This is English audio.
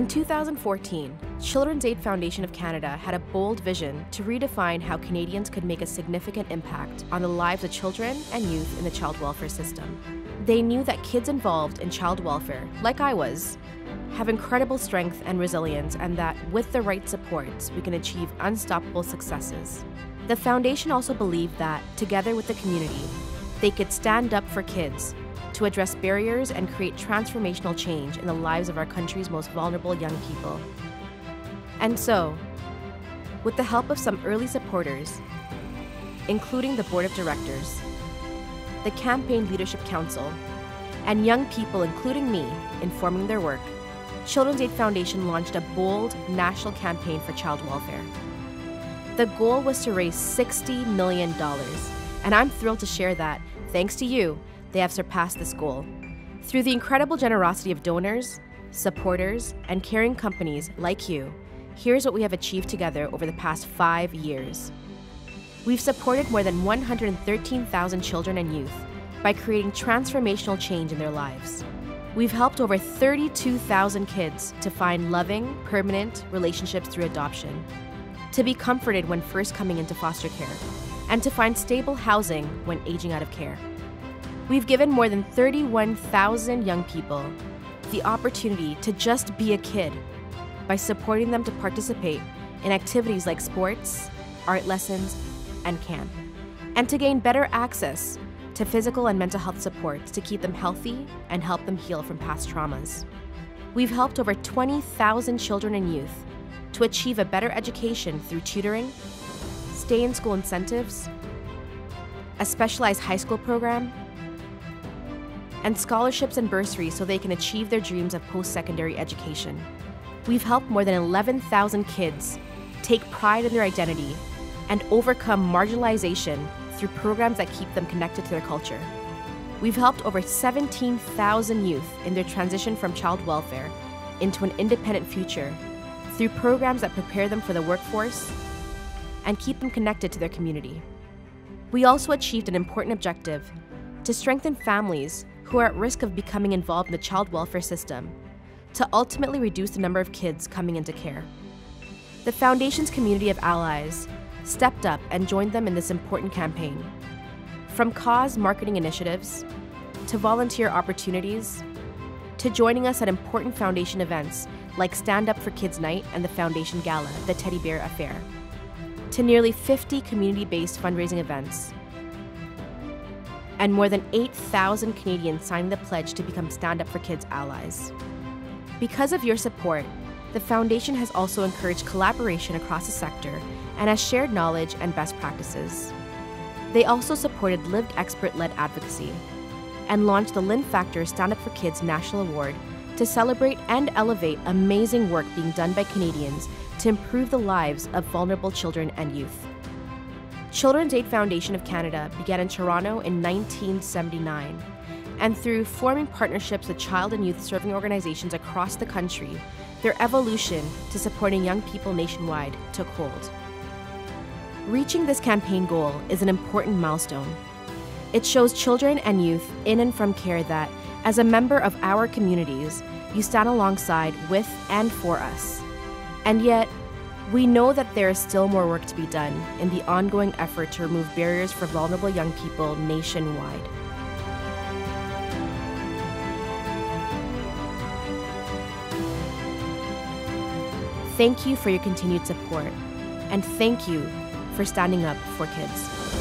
In 2014, Children's Aid Foundation of Canada had a bold vision to redefine how Canadians could make a significant impact on the lives of children and youth in the child welfare system. They knew that kids involved in child welfare, like I was, have incredible strength and resilience, and that with the right supports, we can achieve unstoppable successes. The foundation also believed that, together with the community, they could stand up for kids to address barriers and create transformational change in the lives of our country's most vulnerable young people. And so, with the help of some early supporters, including the board of directors, the Campaign Leadership Council, and young people, including me, informing their work, Children's Aid Foundation launched a bold national campaign for child welfare. The goal was to raise $60 million, and I'm thrilled to share that, thanks to you, they have surpassed this goal. Through the incredible generosity of donors, supporters, and caring companies like you, here's what we have achieved together over the past five years. We've supported more than 113,000 children and youth by creating transformational change in their lives. We've helped over 32,000 kids to find loving, permanent relationships through adoption, to be comforted when first coming into foster care, and to find stable housing when aging out of care. We've given more than 31,000 young people the opportunity to just be a kid by supporting them to participate in activities like sports, art lessons, and camp, and to gain better access to physical and mental health supports to keep them healthy and help them heal from past traumas. We've helped over 20,000 children and youth to achieve a better education through tutoring, stay in school incentives, a specialized high school program, and scholarships and bursaries so they can achieve their dreams of post secondary education. We've helped more than 11,000 kids take pride in their identity and overcome marginalization through programs that keep them connected to their culture. We've helped over 17,000 youth in their transition from child welfare into an independent future through programs that prepare them for the workforce and keep them connected to their community. We also achieved an important objective to strengthen families who are at risk of becoming involved in the child welfare system to ultimately reduce the number of kids coming into care. The Foundation's community of allies stepped up and joined them in this important campaign. From cause marketing initiatives, to volunteer opportunities, to joining us at important Foundation events like Stand Up for Kids Night and the Foundation Gala, the Teddy Bear Affair, to nearly 50 community based fundraising events and more than 8,000 Canadians signed the pledge to become Stand Up for Kids allies. Because of your support, the Foundation has also encouraged collaboration across the sector and has shared knowledge and best practices. They also supported lived expert led advocacy and launched the Lynn Factor Stand Up for Kids National Award to celebrate and elevate amazing work being done by Canadians to improve the lives of vulnerable children and youth. Children's Aid Foundation of Canada began in Toronto in 1979, and through forming partnerships with child and youth serving organizations across the country, their evolution to supporting young people nationwide took hold. Reaching this campaign goal is an important milestone. It shows children and youth in and from care that, as a member of our communities, you stand alongside with and for us. And yet, we know that there is still more work to be done in the ongoing effort to remove barriers for vulnerable young people nationwide. Thank you for your continued support, and thank you for standing up for kids.